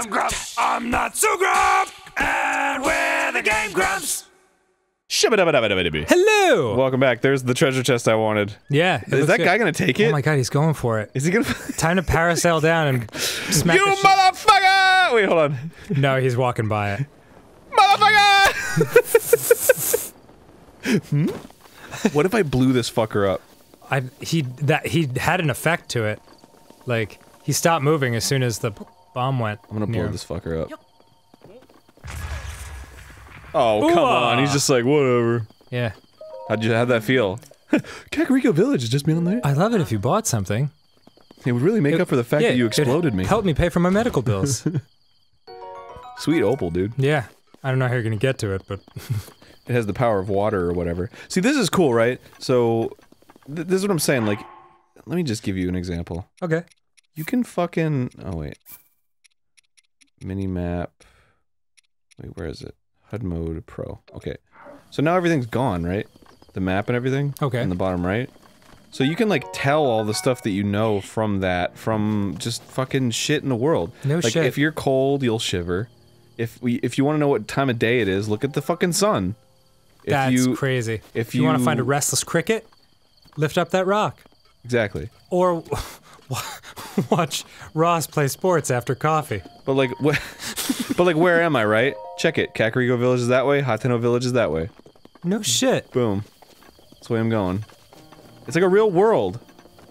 I'm Grump. I'm not so Grump. And we're the Game Grumps. Hello. Welcome back. There's the treasure chest I wanted. yeah. it Is looks that good. guy gonna take it? Oh my god, he's going for it. Is he gonna? Time to parasail down and smack you the shit- motherfucker! Wait, hold on. No, he's walking by it. Motherfucker! hmm? What if I blew this fucker up? I he that he had an effect to it. Like he stopped moving as soon as the bomb went. I'm gonna near blow him. this fucker up. Oh come Ooh, on! He's just like whatever. Yeah. How'd you have that feel? Kakariko Village has just been on there. I love it if you bought something. It would really make up for the fact yeah, that you exploded me. Help me pay for my medical bills. Sweet opal, dude. yeah. I don't know how you're gonna get to it, but It has the power of water or whatever. See, this is cool, right? So, th this is what I'm saying. Like, let me just give you an example. okay. You can fucking. Oh wait. Mini map. Wait, where is it? HUD mode pro. Okay. So now everything's gone, right? The map and everything. Okay. In the bottom right. So you can like tell all the stuff that you know from that, from just fucking shit in the world. No like shit. if you're cold, you'll shiver. If we, if you want to know what time of day it is, look at the fucking sun. If That's you, crazy. if you, want to find a restless cricket, lift up that rock. exactly. Or watch Ross play sports after coffee. But like, but like, where am I? Right? Check it. Kakariko Village is that way. Hateno Village is that way. No shit. Boom. That's the way I'm going. It's like a real world.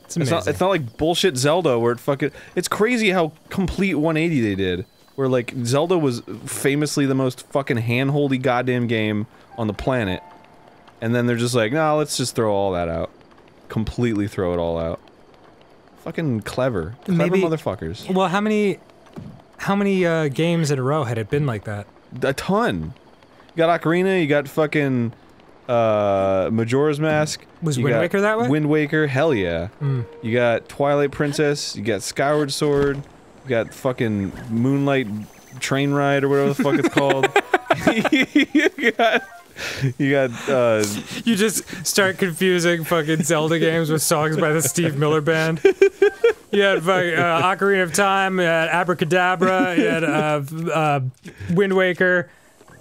It's It's not. It's not like bullshit Zelda where it fucking. It's crazy how complete 180 they did. Where like Zelda was famously the most fucking handholdy goddamn game on the planet, and then they're just like, nah, let's just throw all that out. Completely throw it all out. Fucking clever, clever Maybe- motherfuckers. well, how many how many uh, games in a row had it been like that? A ton. You got Ocarina. You got fucking uh Majora's Mask. Was you Wind got Waker that way? Wind Waker, hell yeah. You got Twilight Princess, you got Skyward Sword, you got fucking Moonlight Train Ride or whatever the fuck it's called. you got you got uh You just start confusing fucking Zelda games with songs by the Steve Miller Band. You had uh, Ocarina of Time, you had Abracadabra, you had uh, uh, Wind Waker,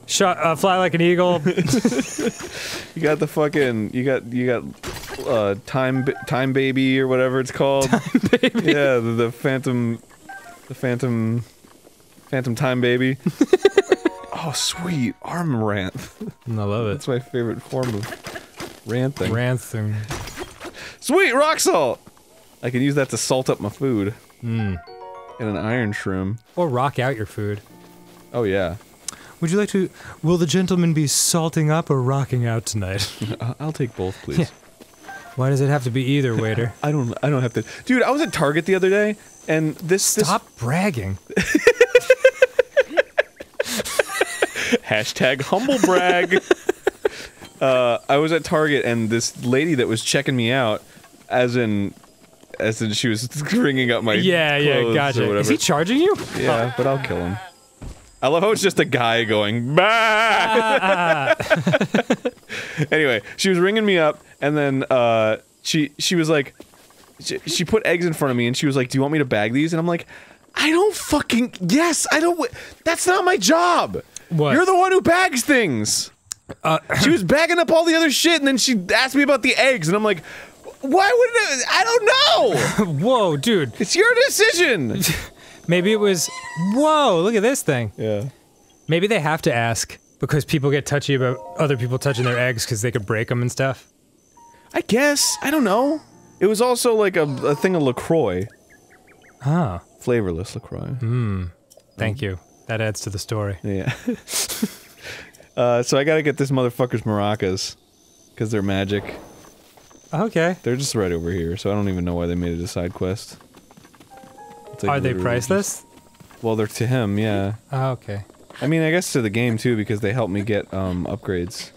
Sh- uh, Fly Like an Eagle. you got the fucking you got you got uh Time Time Baby or whatever it's called. Time Baby. Yeah, the, the Phantom the Phantom Phantom Time Baby. oh sweet, Armoranth. I love it. That's my favorite form of ranting. Ransom. Sweet rock salt. I can use that to salt up my food. Hmm. And an iron shroom. Or rock out your food. Oh yeah. Would you like to? Will the gentleman be salting up or rocking out tonight? I'll take both, please. Why does it have to be either, waiter? I don't. I don't have to. Dude, I was at Target the other day, and this. Stop bragging. Hashtag humble brag. uh, I was at Target, and this lady that was checking me out, as in, as in she was ringing up my. Yeah, yeah, gotcha. Is he charging you? Yeah, but I'll kill him. I love how it's just a guy going bah. anyway, she was ringing me up, and then uh, she she was like, she, she put eggs in front of me, and she was like, "Do you want me to bag these?" And I'm like, "I don't fucking yes, I don't. That's not my job. What? You're the one who bags things." Uh, she was bagging up all the other shit, and then she asked me about the eggs, and I'm like, "Why would it? I don't know. Whoa, dude. It's your decision." Maybe it was. Whoa, look at this thing. yeah. Maybe they have to ask because people get touchy about other people touching their eggs because they could break them and stuff. I guess. I don't know. It was also like a, a thing of LaCroix. Ah. Flavorless LaCroix. Mmm. Thank you. That adds to the story. Yeah. uh, so I gotta get this motherfucker's maracas. Because they're magic. Okay. They're just right over here, so I don't even know why they made it a side quest. Are they priceless? just- well, they're to him, yeah. Oh, okay. I mean, I guess to the game too, because they help me get um, upgrades.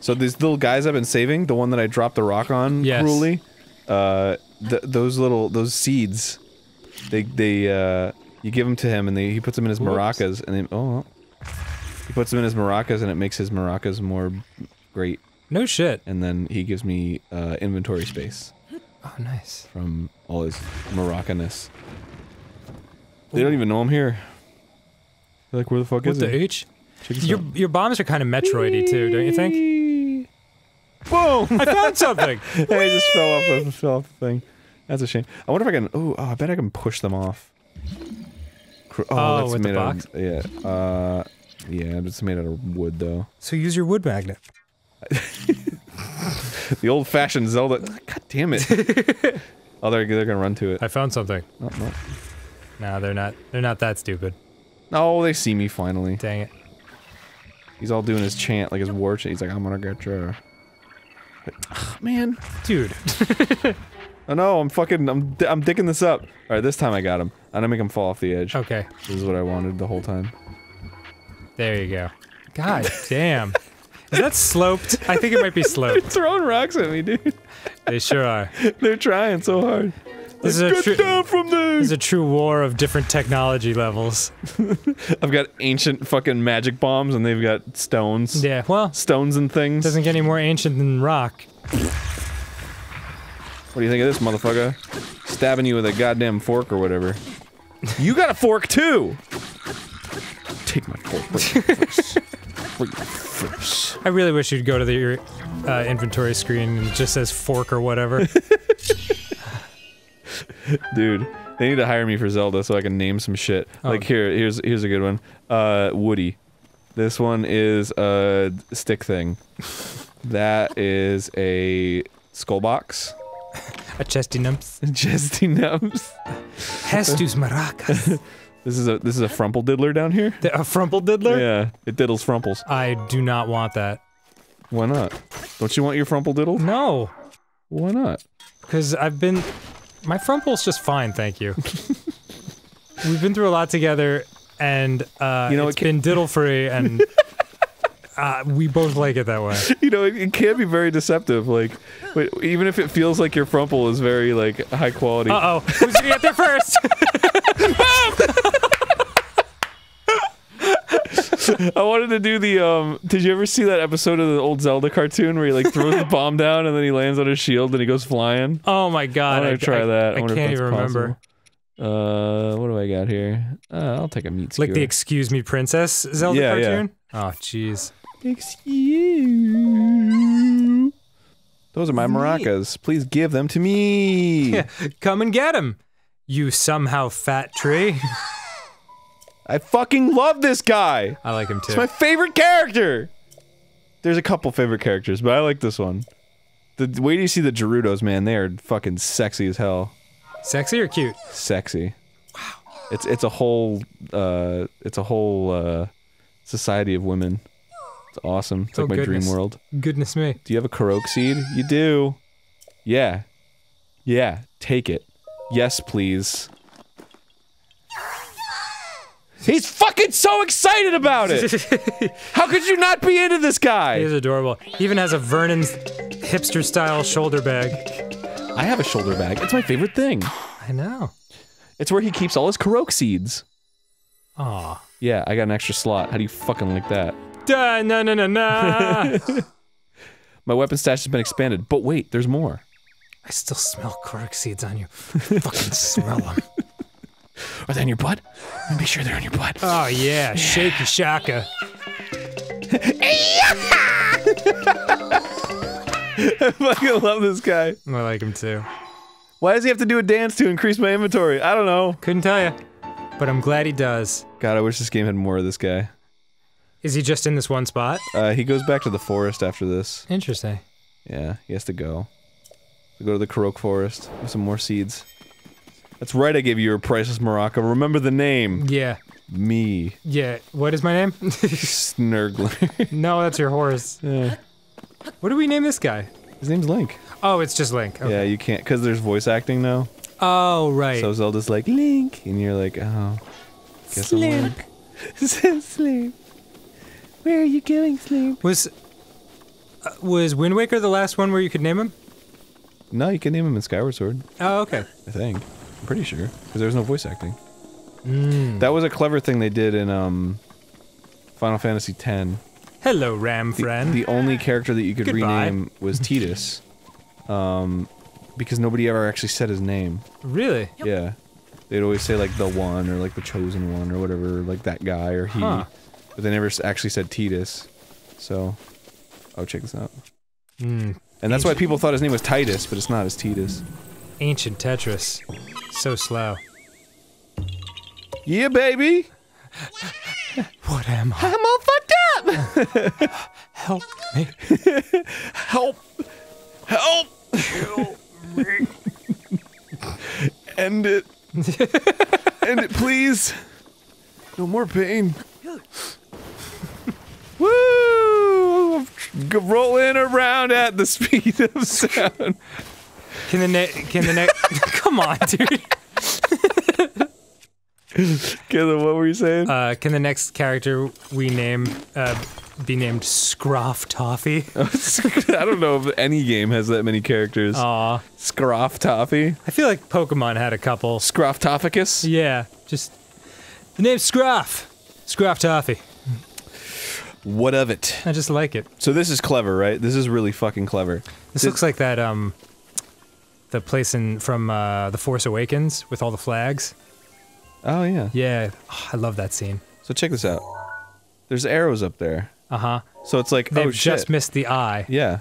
So these little guys I've been saving, the one that I dropped the rock on Yes. cruelly, uh, th those little those seeds, they they uh, you give them to him and they, he puts them in his Whoops. maracas and then oh, he puts them in his maracas and it makes his maracas more great. No shit. And then he gives me uh, inventory space Oh, nice. from all his maracaness. They don't even know I'm here. You're like, where the fuck With is the he? H? Check this Your out. your bombs are kind of Metroidy too, don't you think? Boom! I found something. I just fell off the fell off the thing. That's a shame. I wonder if I can. Oh, oh I bet I can push them off. Cr- Oh, Oh, that's with the made box? out. Of, yeah. Uh, yeah, but it's made out of wood though. so use your wood magnet. The old-fashioned Zelda. God damn it! oh, they're they're gonna run to it. I found something. Oh, no. No, they're not. They're not that stupid. oh, they see me finally. Dang it. He's all doing his chant, like his war chant. He's like, "I'm gonna get you." But, ah, man. Dude. Oh no, I'm fucking. I'm I'm dicking this up. All right, this time I got him. I'm gonna make him fall off the edge. Okay. This is what I wanted the whole time. There you go. God damn. Is that sloped? I think it might be sloped. They're throwing rocks at me, dude. They sure are. They're trying so hard. This is a Get true- down from there! This is a true war of different technology levels. I've got ancient fucking magic bombs, and they've got stones. Yeah, well, Stones and things. doesn't get any more ancient than rock. What do you think of this, motherfucker? Stabbing you with a goddamn fork or whatever. you got a fork too! Take my fork. Bring your face. Bring your face. I really wish you'd go to the uh, inventory screen and it just says fork or whatever. Dude, they need to hire me for Zelda so I can name some shit. Oh. Like here, here's here's a good one. Uh, Woody. This one is a stick thing. That is a skull box. A chesty numps. Chesty nubs. Hestu's maracas. This is a this is a frumple diddler down here. The, a frumple diddler? Yeah, it diddles frumples. I do not want that. Why not? Don't you want your frumple diddled? No, Why not? because I've been. My frumple's just fine, thank you. We've been through a lot together, and uh, You know, it's it been diddle free, and uh, we both like it that way. You know, it, it can be very deceptive. Like, even if it feels like your frumple is very like high quality. Uh oh, who's gonna get there first? I wanted to do the um did you ever see that episode of the old Zelda cartoon where he like throws the bomb down and then he lands on his shield and he goes flying? Oh my god! I want to try that. I, if can't even remember. possible. Uh what do I got here? Uh, I'll take a meat skewer. Like the "Excuse Me, Princess" Zelda Yeah, yeah. cartoon. Oh jeez. Excuse. Those are my maracas. Please give them to me. Come and get them. you somehow fat tree. I fucking love this guy. I like him too. It's my favorite character. There's a couple favorite characters, but I like this one. The way do you see the Gerudos, man? They are fucking sexy as hell. Sexy or cute? Sexy. Wow. It's it's a whole uh it's a whole uh society of women. It's awesome. It's Oh, like my goodness. dream world. Goodness me. Do you have a Korok seed? You do. Yeah. Yeah, take it. Yes, please. He's fucking so excited about it. How could you not be into this guy? He is adorable. He even has a Vernon's hipster style shoulder bag. I have a shoulder bag. It's my favorite thing. I know. It's where he keeps all his Korok seeds. Aw. Yeah, I got an extra slot. How do you fucking like that? Da na na na na. My weapon stash has been expanded, but wait, there's more. I still smell Korok seeds on you. Fucking smell them. Are they in your butt? Make sure they're in your butt. Oh yeah, shaky shaka. I fucking love this guy. I like him too. Why does he have to do a dance to increase my inventory? I don't know. Couldn't tell you, but I'm glad he does. God, I wish this game had more of this guy. Is he just in this one spot? Uh, he goes back to the forest after this. Interesting. Yeah, he has to go. Go to the Korok forest with some more seeds. That's right, I gave you your priceless maraca. Remember the name. Yeah. Me. Yeah. What is my name? Snurgler. no, that's your horse. Yeah. What do we name this guy? His name's Link. Oh, it's just Link. Okay. Yeah, you can't, because there's voice acting now. Oh, right. So Zelda's like, Link. And you're like, oh. Guess I'm Link. Slink. Where are you going, Slink? was uh, was Wind Waker the last one where you could name him? No, you can name him in Skyward Sword. Oh, okay. I think. I'm pretty sure. Because there was no voice acting. Mm. That was a clever thing they did in um, Final Fantasy X. Hello, Ram The, friend. the only character that you could Goodbye. rename was Tidus. Um, because nobody ever actually said his name. really? Yeah. they'd always say like the one or like the chosen one or whatever, like that guy or he. Huh. But they never actually said Titus. So, oh, check this out. Mm, And that's why people thought his name was Titus, but it's not. It's Titus. ancient Tetris. So slow. Yeah, baby. What am I? I'm all fucked up. Help me. Help! Help! End it. End it, please. No more pain. Woo! Rolling around at the speed of sound. Can the ne- can the next? Come on, dude. Caleb, what were you saying? Uh, can the next character we name uh, be named Scroff Toffee? I don't know if any game has that many characters. Aw, Scroff Toffee. I feel like Pokemon had a couple. Scrofftophicus. Yeah, just the name's Scruff. Scruff Toffee. What of it? I just like it. So this is clever, right? This is really fucking clever. This Did- looks like that um, the place in from uh, the Force Awakens with all the flags. Oh yeah. Yeah, oh, I love that scene. So check this out. There's arrows up there. Uh huh. So it's like, They've oh shit. just missed the eye. yeah.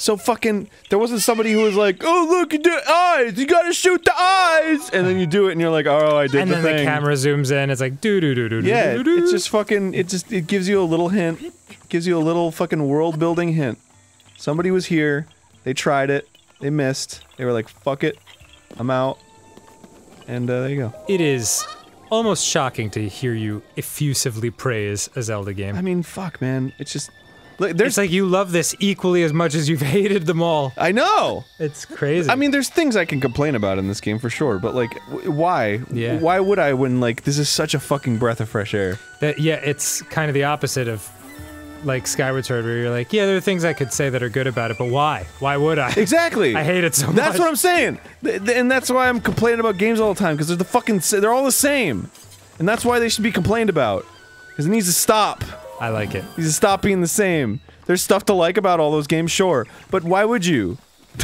So fucking, there wasn't somebody who was like, oh look, you did eyes, you gotta shoot the eyes, and then you do it, and you're like, oh, I did And the then thing. the camera zooms in. It's like doo doo doo doo yeah, doo doo. it's just fucking, it just, it gives you a little hint, gives you a little fucking world building hint. Somebody was here, they tried it, they missed, they were like, fuck it, I'm out, and uh, there you go. It is almost shocking to hear you effusively praise a Zelda game. I mean, fuck, man, it's just, like, there's, it's like you love this equally as much as you've hated them all. I know. It's crazy. I mean, there's things I can complain about in this game for sure, but like, why? Yeah. Why would I when like this is such a fucking breath of fresh air? that yeah, it's kind of the opposite of like Skyward Sword, where you're like, yeah, there are things I could say that are good about it, but why? Why would I? Exactly. I hate it so much. That's what I'm saying, Th- th- and that's why I'm complaining about games all the time because they're the fucking they're all the same, and that's why they should be complained about because it needs to stop. I like it. You stop being the same. There's stuff to like about all those games, sure, but why would you?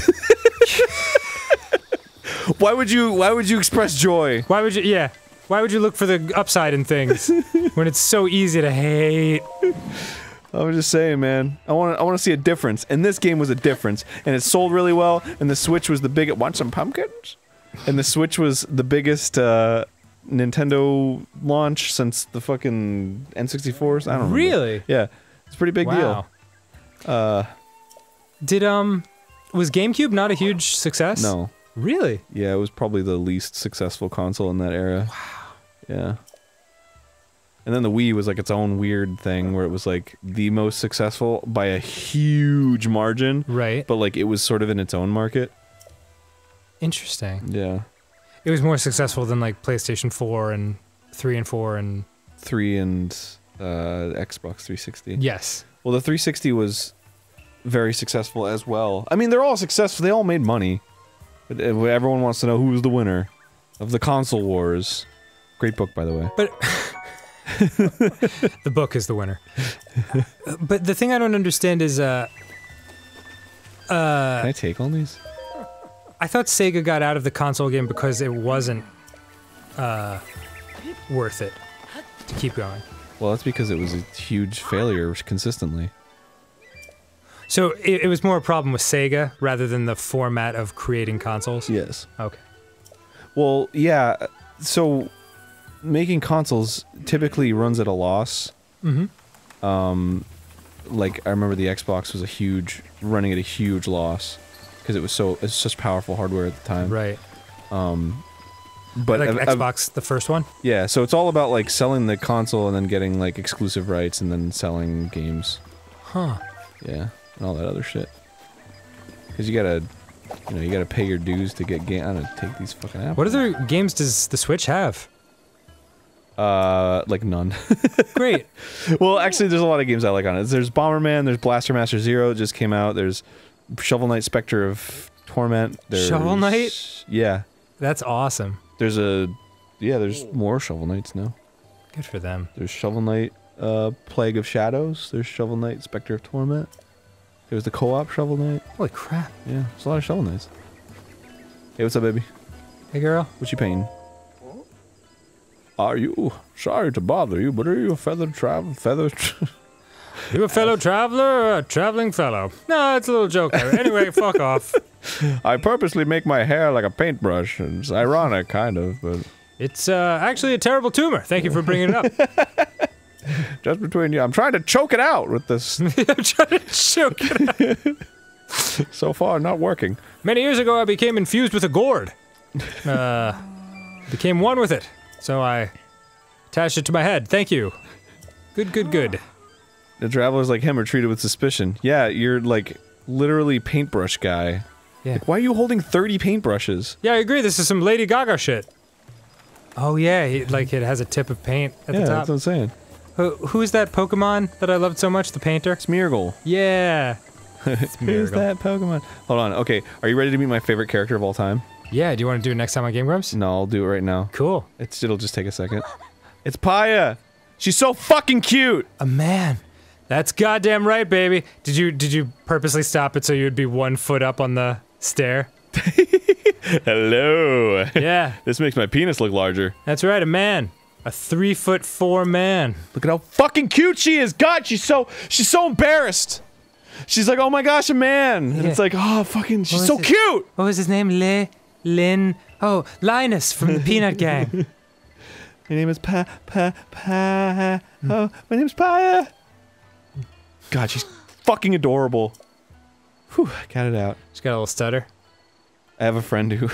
why would you? Why would you express joy? Why would you? Yeah. Why would you look for the upside in things when it's so easy to hate? I was just saying, man. I want to. I want to see a difference, and this game was a difference, and it sold really well. And the Switch was the biggest. Want some pumpkins? And the Switch was the biggest uh, Nintendo launch since the fucking N64s. I don't know. Really? Yeah, it's a pretty big wow. deal. Uh, Did um, was GameCube not a huge success? no. Really? Yeah, it was probably the least successful console in that era. Wow. Yeah. And then the Wii was like its own weird thing where it was like the most successful by a huge margin. Right. but like it was sort of in its own market. Interesting. Yeah, It was more successful than like PlayStation 4 and 3 and 4 and three and uh, Xbox 360. yes. Well, the 360 was very successful as well. I mean, they're all successful. They all made money, but uh, everyone wants to know who's the winner of the console wars. Great book, by the way. But the book is the winner. But the thing I don't understand is uh uh Can I take all these? I thought Sega got out of the console game because it wasn't uh worth it to keep going. Well, that's because it was a huge failure consistently. So it, it was more a problem with Sega rather than the format of creating consoles. Yes. Okay. Well, yeah. So making consoles typically runs at a loss. Mm-hmm. Um, like I remember the Xbox was a huge running at a huge loss because it was so it's such powerful hardware at the time. Right. Um, But like ev- Xbox, the first one. yeah, so it's all about like selling the console and then getting like exclusive rights and then selling games. Huh. Yeah, and all that other shit. Because you gotta, you know, you gotta pay your dues to get game. I don't know, take these fucking apples. What other games does the Switch have? Uh, like none. Great. well, actually, there's a lot of games I like on it. There's Bomberman. There's Blaster Master Zero. It just came out. There's Shovel Knight Spectre of Torment. There's, Shovel Knight? Yeah. That's awesome. There's a, yeah. There's more Shovel Knights now. Good for them. There's Shovel Knight, uh, Plague of Shadows. There's Shovel Knight Spectre of Torment. There was the co-op Shovel Knight. Holy crap. Yeah, there's a lot of Shovel Knights. Hey, what's up, baby? Hey, girl. What's your pain? Are you sorry to bother you, but are you a feather travel feather? You a fellow traveler or a traveling fellow? No, it's a little joke there. Anyway, fuck off. I purposely make my hair like a paintbrush. It's ironic, kind of, but It's uh, actually a terrible tumor. Thank you for bringing it up. just between you, I'm trying to choke it out with this. I'm trying to choke it out. so far, not working. Many years ago, I became infused with a gourd. Uh, became one with it. So I attached it to my head. Thank you. Good, good, good. The travelers like him are treated with suspicion. Yeah, you're like literally paintbrush guy. Yeah. Like, why are you holding 30 paintbrushes? Yeah, I agree. This is some Lady Gaga shit. Oh yeah, he, like it has a tip of paint at yeah, the that's what I'm saying. Who, who's that Pokemon that I loved so much? The painter. Smeargle. Yeah. It's Who's that Pokemon? Hold on. Okay, are you ready to meet my favorite character of all time? Yeah. Do you want to do it next time on Game Grumps? No, I'll do it right now. Cool. It's it'll just take a second. It's Paya. She's so fucking cute. A man. That's goddamn right, baby. Did you did you purposely stop it so you'd be one foot up on the stair? Hello. Yeah, this makes my penis look larger. that's right, a man. A three foot four man. Look at how fucking cute she is. God, she's so she's so embarrassed. She's like, oh my gosh, a man. And it's like, oh fucking, she's so it? cute. What was his name? Le Lin. Oh, Linus from the Peanut Gang. My name is Pa Pa Pa. Oh, my name's Paya. God, she's fucking adorable. Whew, got it out. She's got a little stutter. I have a friend who.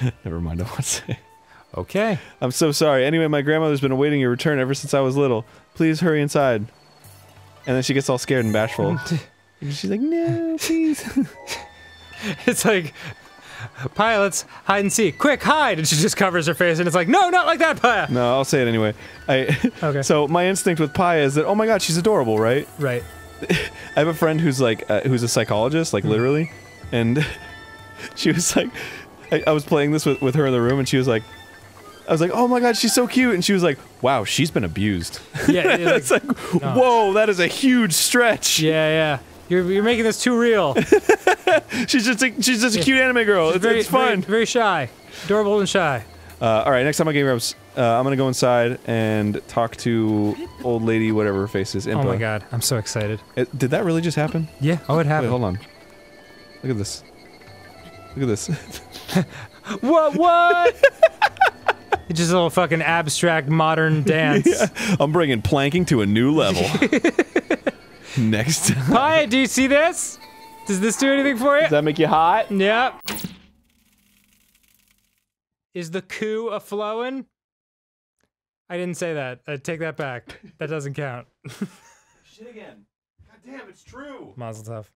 Never mind, I won't say. Okay. I'm so sorry. Anyway, my grandmother's been awaiting your return ever since I was little. Please hurry inside. And then she gets all scared and bashful. And she's like, no, please. It's like, Paya, let's hide and seek. Quick, hide! And she just covers her face, and it's like, no, not like that, Paya. no, I'll say it anyway. I. Okay. So my instinct with Paya is that, oh my god, she's adorable, right? right. I have a friend who's like, uh, who's a psychologist, like literally, and she was like, I, I was playing this with, with her in the room, and she was like, I was like, oh my god, she's so cute, and she was like, wow, she's been abused. Yeah. it's like, like, whoa, that is a huge stretch. yeah, yeah. You're, you're making this too real. She's just a, she's just a cute anime girl. It's, very, it's fun. Very, very shy. Adorable and shy. Uh, all right, next time I Game Grumps, uh, I'm gonna go inside and talk to old lady, whatever her face is. Impa. Oh my god, I'm so excited. It- did that really just happen? Yeah. Oh, it Wait, happened. hold on. Look at this. Look at this. What? What? it's just a little fucking abstract modern dance. I'm bringing planking to a new level. next. Does Hi, do you see this? Does this do anything for you? Does that make you hot? Yep. Is the coup a flowing? I didn't say that. I take that back. That doesn't count. Shit again. God damn, it's true. Mazel tov.